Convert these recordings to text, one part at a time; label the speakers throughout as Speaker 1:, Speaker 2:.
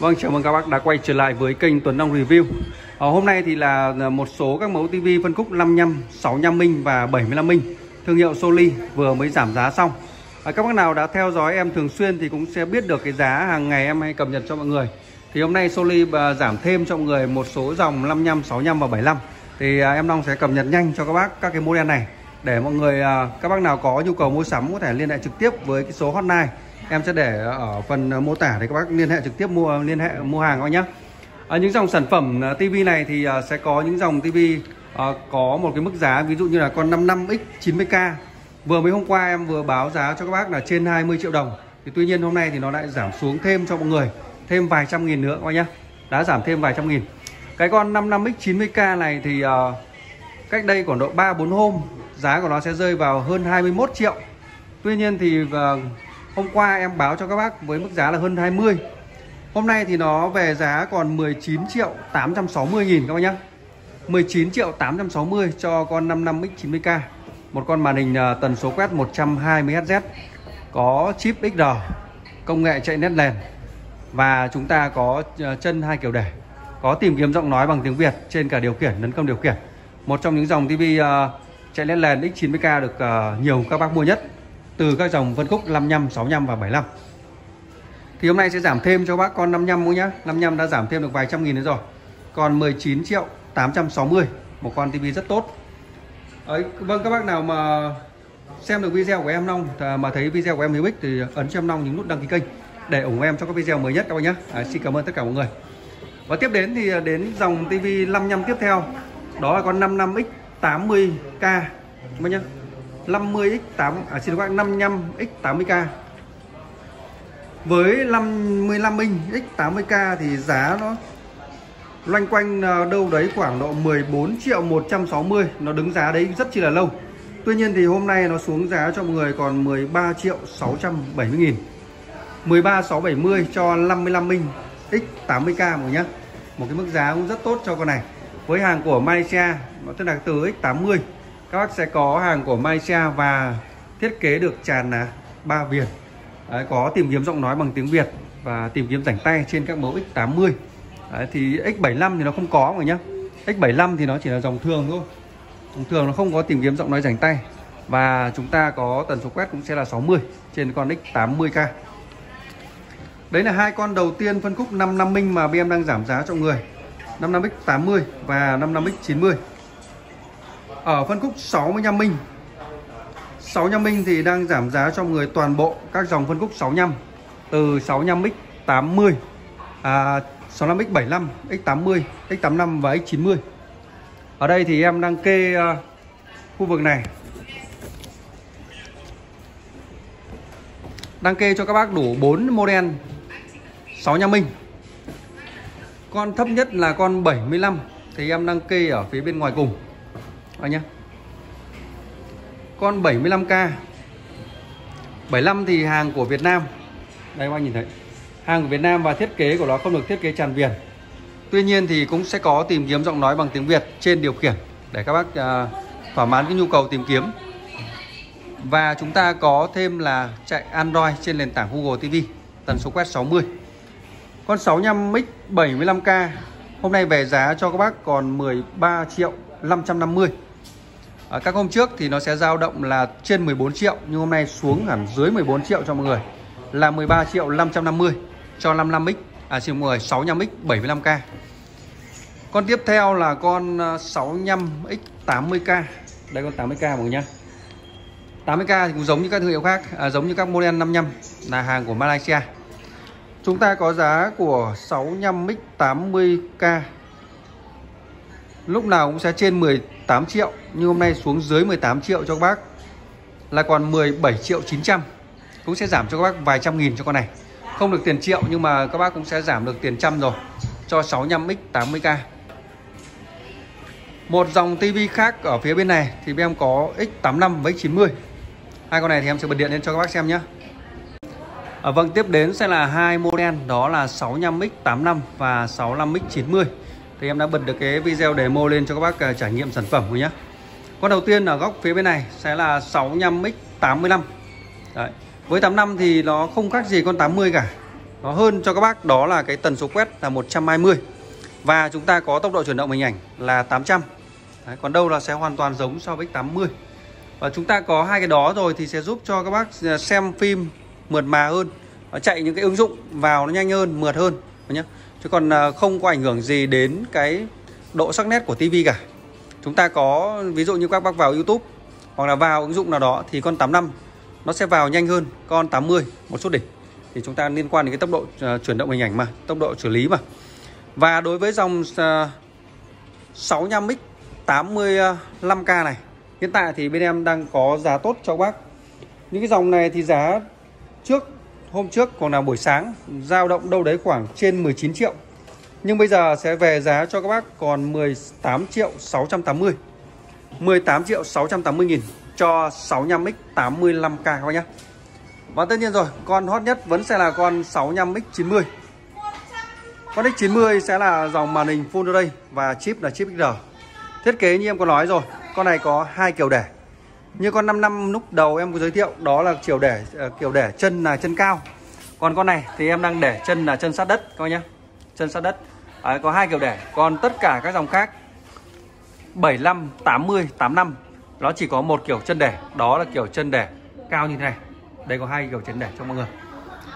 Speaker 1: Vâng, chào mừng các bác đã quay trở lại với kênh Tuấn Long Review. À, Hôm nay thì là ờ, một số các mẫu TV phân khúc 55, 65 Minh và 75 Minh Thương hiệu Soli vừa mới giảm giá xong. À, Các bác nào đã theo dõi em thường xuyên thì cũng sẽ biết được cái giá hàng ngày em hay cập nhật cho mọi người. Thì hôm nay Soli giảm thêm cho mọi người một số dòng 55, 65 và 75 Thì à, em Long sẽ cập nhật nhanh cho các bác các cái model này Để mọi người, à, các bác nào có nhu cầu mua sắm có thể liên hệ trực tiếp với cái số hotline em sẽ để ở phần ờ, mô tả để các bác liên hệ trực tiếp mua liên hệ mua hàng thôi nhé à, ờ, những dòng sản phẩm ờ, tivi TV này thì sẽ có những dòng TV có một cái mức giá ví dụ như là con 55X 90k vừa mới hôm qua em vừa báo giá cho các bác là trên 20 triệu đồng. Thì tuy nhiên hôm nay thì nó lại giảm xuống thêm cho mọi người thêm vài trăm nghìn nữa các bác nhé đã giảm thêm vài trăm nghìn. Cái con 55X 90k này thì cách đây khoảng độ 3-4 hôm giá của nó sẽ rơi vào hơn 21 triệu. Tuy nhiên thì Hôm qua em báo cho các bác với mức giá là hơn 20 Hôm nay thì nó về giá còn 19 triệu 860 nghìn các bác nhé 19 triệu 860 cho con 55 x 90k Một con màn hình ờ, tần số quét 120Hz Có chip XR Công nghệ chạy nét nền Và chúng ta có ờ, chân hai kiểu để Có tìm kiếm giọng nói bằng tiếng Việt Trên cả điều khiển, nấn công điều khiển. Một trong những dòng TV ờ, chạy nét nền X90k được nhiều các bác mua nhất từ các dòng phân khúc 55, 65 và 75 thì hôm nay sẽ giảm thêm cho bác con 55 mua nhá. 55 đã giảm thêm được vài trăm nghìn nữa rồi. Còn 19 triệu 860 một con tivi rất tốt. Đấy, vâng các bác nào mà xem được video của em Long à, mà thấy video của em hữu ích thì ấn cho em Long những nút đăng ký kênh để ủng hộ em cho các video mới nhất các bác nhé à, xin cảm ơn tất cả mọi người. Và tiếp đến thì à, đến dòng tivi 55 tiếp theo. Đó là con 55X 80k các bác nhé 50x8 à xin lỗi 55x80k với 55 inch x80k thì giá nó loanh quanh ờ, đâu đấy khoảng độ 14 triệu 160 nó đứng giá đấy rất chi là lâu. Tuy nhiên thì hôm nay nó xuống giá cho mọi người còn 13 triệu 670 nghìn. 13 670 cho 55 inch x80k mọi nhé một cái mức giá cũng rất tốt cho con này. Với hàng của Malaysia, nó tức là từ x80 các bác sẽ có hàng của Malaysia và thiết kế được tràn là ba viền. Đấy, có tìm kiếm giọng nói bằng tiếng Việt và tìm kiếm rảnh tay trên các mẫu X80 Đấy, thì X75 thì nó không có rồi nhá. X75 thì nó chỉ là dòng thường thôi. Dòng thường nó không có tìm kiếm giọng nói rảnh tay. Và chúng ta có tần số quét cũng sẽ là 60 trên con X80k Đấy là hai con đầu tiên phân khúc 55 minh mà BM đang giảm giá cho người. 55X80 và 55X90 ở phân khúc 65 minh. 65 minh thì đang giảm giá cho người toàn bộ các dòng phân khúc 65 từ 65x 80 à, 65x 75 x80 x85 và x90 ở đây thì em đang kê uh, khu vực này. Đăng kê cho các bác đủ 4 model 65 minh. Con thấp nhất là con 75 thì em đăng kê ở phía bên ngoài cùng anh nhá. Con 75k 75 thì hàng của Việt Nam. Đây các anh nhìn thấy. Hàng của Việt Nam và thiết kế của nó không được thiết kế tràn viền. Tuy nhiên thì cũng sẽ có tìm kiếm giọng nói bằng tiếng Việt trên điều khiển để các bác uh, thỏa mãn cái nhu cầu tìm kiếm. Và chúng ta có thêm là chạy Android trên nền tảng Google TV tần số quét 60 con 65X 75k hôm nay về giá cho các bác còn 13 triệu 550 à, các hôm trước thì nó sẽ dao động là trên 14 triệu nhưng hôm nay xuống hẳn dưới 14 triệu cho mọi người là 13 triệu 550 cho 55x à xin mọi người 65x 75k con tiếp theo là con à, 65x 80k đây con 80k mọi người nhá. 80k thì cũng giống như các thương hiệu khác à, giống như các model 55 là hàng của Malaysia. Chúng ta có giá của 65x 80k lúc nào cũng sẽ trên 18 triệu nhưng hôm nay xuống dưới 18 triệu cho các bác. Là còn 17 triệu 900 cũng sẽ giảm cho các bác vài trăm nghìn cho con này. Không được tiền triệu nhưng mà các bác cũng sẽ giảm được tiền trăm rồi cho 65x 80k một dòng tivi khác ở phía bên này thì em có X85 với X90 hai con này thì em sẽ bật điện lên cho các bác xem nhé à, Vâng tiếp đến sẽ là hai model đó là 65X85 và 65X90 thì em đã bật được cái video demo lên cho các bác ờ, trải nghiệm sản phẩm rồi nhé con đầu tiên ở góc phía bên này sẽ là 65x 85 Đấy. với 85 thì nó không khác gì con 80 cả. Nó hơn cho các bác đó là cái tần số quét là 120 và chúng ta có tốc độ chuyển động hình ảnh là 800 Đấy, còn đâu là sẽ hoàn toàn giống so với 80 và chúng ta có hai cái đó rồi thì sẽ giúp cho các bác ờ, xem phim mượt mà hơn ờ, chạy những cái ứng dụng vào nó nhanh hơn mượt hơn nhé chứ còn à, không có ảnh hưởng gì đến cái độ sắc nét của tivi cả. Chúng ta có ví dụ như các bác vào YouTube hoặc là vào ứng dụng nào đó thì con 85 nó sẽ vào nhanh hơn con 80 một chút đỉnh. Thì chúng ta liên quan đến cái tốc độ uh, chuyển động hình ảnh mà tốc độ xử lý mà. Và đối với dòng uh, 65x 85k này hiện tại thì bên em đang có giá tốt cho các bác. Những cái dòng này thì giá trước hôm trước còn là buổi sáng dao động đâu đấy khoảng trên 19 triệu. Nhưng bây giờ sẽ về giá cho các bác còn 18 triệu 680 18 triệu 680 nghìn cho 65x 85k các bác nhé. Và tất nhiên rồi, con hot nhất vẫn sẽ là con 65x 90 Con X90 sẽ là dòng màn hình Full đây và chip là chip XR Thiết kế như em có nói rồi, Con này có hai kiểu để như con 5 năm lúc đầu em có giới thiệu Đó là kiểu để ờ, kiểu để chân là chân cao. Còn con này thì em đang để chân là chân sát đất coi nhá Chân sát đất. Đấy, Có hai kiểu để. Còn tất cả các dòng khác 75, 80, 85 Nó chỉ có một kiểu chân để. Đó là kiểu chân để cao như thế này. Đây có hai kiểu chân để cho mọi người.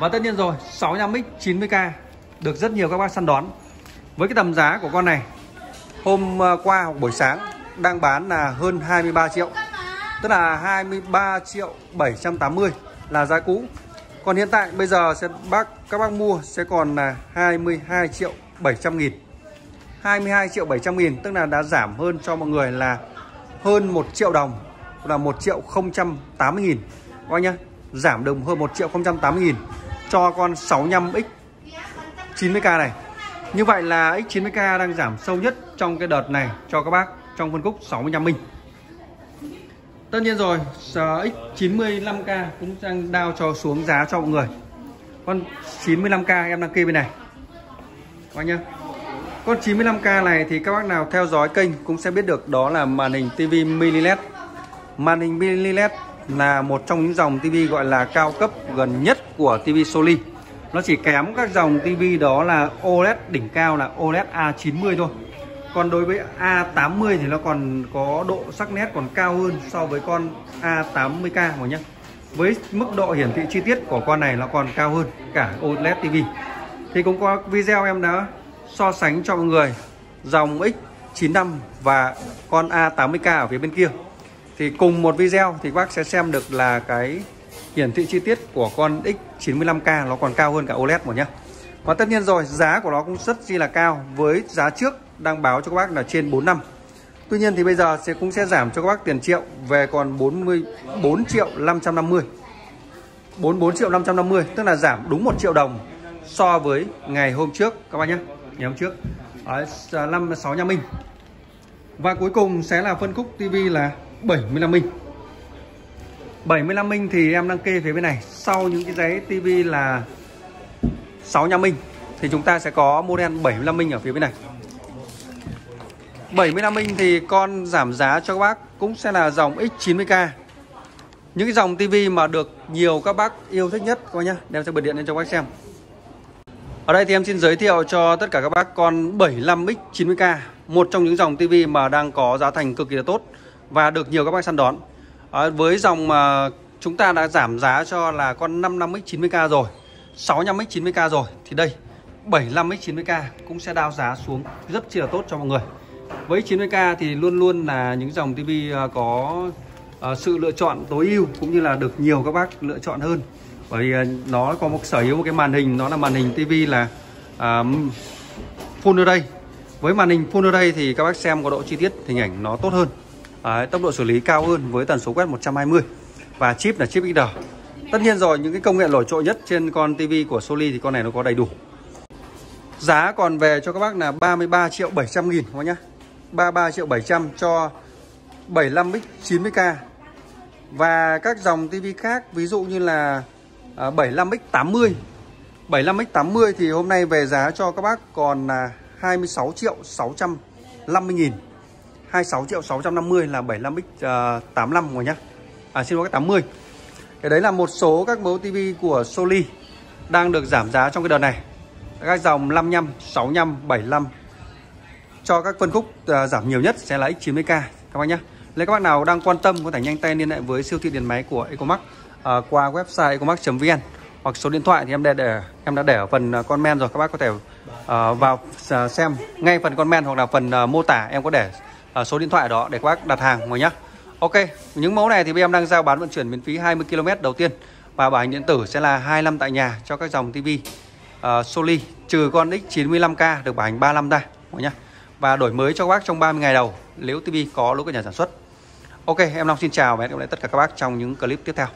Speaker 1: Và tất nhiên rồi 65x 90k Được rất nhiều các bác săn đón. Với cái tầm giá của con này Hôm ờ, qua hoặc buổi sáng Đang bán là hơn 23 triệu. Tức là 23 triệu 780 Là giá cũ. Còn hiện tại bây giờ sẽ bác, các bác mua sẽ còn là 22 triệu 700 nghìn. 22 triệu 700 nghìn, Tức là đã giảm hơn cho mọi người là hơn 1 triệu đồng Là 1 triệu 080 nghìn. Các nhá, Giảm đồng hơn 1 triệu 080 nghìn Cho con 65X 90k này. Như vậy là X90k đang giảm sâu nhất trong cái đợt này cho các bác Trong phân khúc 65 minh Tất nhiên rồi X95k cũng đang đao cho xuống giá cho mọi người Con 95k em đăng ký bên này Các bác nhá con 95K này thì các bác nào theo dõi kênh cũng sẽ biết được đó là màn hình TV mini LED. Màn hình mini LED là một trong những dòng TV gọi là cao cấp gần nhất của TV Sony. Nó chỉ kém các dòng TV đó là OLED đỉnh cao là OLED A90 thôi. Còn đối với A80 thì nó còn có độ sắc nét còn cao hơn so với con A80K mọi nhé. Với mức độ hiển thị chi tiết của con này nó còn cao hơn cả OLED TV. Thì cũng có video em đã so sánh cho mọi người dòng X95 và con A80K ở phía bên kia thì cùng một video thì bác sẽ xem được là cái hiển thị chi tiết của con X95K nó còn cao hơn cả OLED một nhé và tất nhiên rồi, giá của nó cũng rất chi là cao với giá trước đang báo cho các bác là trên 4 năm. Tuy nhiên thì bây giờ sẽ cũng sẽ giảm cho các bác tiền triệu về còn 44 triệu 550 44 triệu 550 tức là giảm đúng 1 triệu đồng so với ngày hôm trước các bác nhé ngày hôm trước. Đấy, 5 65 inch và cuối cùng sẽ là phân khúc TV là 75 inch 75 inch thì em đang kê phía bên này. Sau những cái giấy TV là 65 inch thì chúng ta sẽ có model 75 inch ở phía bên này. 75 inch thì con giảm giá cho các bác cũng sẽ là dòng X90K những cái dòng TV mà được nhiều các bác yêu thích nhất coi nhá đem sẽ bật điện lên cho các bác xem. Ở đây thì em xin giới thiệu cho tất cả các bác con 75X 90K Một trong những dòng TV mà đang có giá thành cực kỳ là tốt Và được nhiều các bác săn đón. À, Với dòng mà chúng ta đã giảm giá cho là con 55X 90K rồi 65X 90K rồi Thì đây 75X 90K cũng sẽ đao giá xuống rất chi là tốt cho mọi người. Với 90K thì luôn luôn là những dòng TV ờ, có ờ, sự lựa chọn tối ưu Cũng như là được nhiều các bác lựa chọn hơn. Bởi vì nó có một sở hữu một cái màn hình nó là màn hình tivi là uh, full array với màn hình full array thì các bác xem có độ chi tiết hình ảnh nó tốt hơn. Đấy, tốc độ xử lý cao hơn với tần số quét 120 và chip là chip XR tất nhiên rồi những cái công nghệ nổi trội nhất trên con tivi của Sony thì con này nó có đầy đủ. Giá còn về cho các bác là 33 triệu 700 nghìn các bác nhá. 33 triệu 700 cho 75 x 90k và các dòng tivi khác, ví dụ như là à, 75X80 75X80 thì hôm nay về giá cho các bác còn là 26 triệu 650 nghìn. 26 triệu 650 là 75X85 rồi nhá. À xin lỗi 80 Cái đấy là một số các mẫu TV của Soli đang được giảm giá trong cái đợt này. Các dòng 55 65 75 cho các phân khúc ờ, giảm nhiều nhất sẽ là X90K các bác nhé nếu các bác nào đang quan tâm có thể nhanh tay liên hệ với siêu thị điện máy của Ecomax uh, qua website ecomax.vn hoặc số điện thoại thì em đã để em đã để ở phần ờ, comment rồi các bác có thể uh, vào uh, xem ngay phần comment hoặc là phần uh, mô tả em có để uh, số điện thoại đó để các bác đặt hàng rồi nhá. Ok những mẫu này thì em đang giao bán vận chuyển miễn phí 20 km đầu tiên và bảo hành điện tử sẽ là 25 tại nhà cho các dòng tivi uh, Soli trừ con X95K được bảo hành 35 ngồi nhá và đổi mới cho các bác trong 30 ngày đầu. Nếu TV có lỗi của nhà sản xuất. Ok, em Long xin chào và hẹn gặp lại tất cả các bác trong những clip tiếp theo.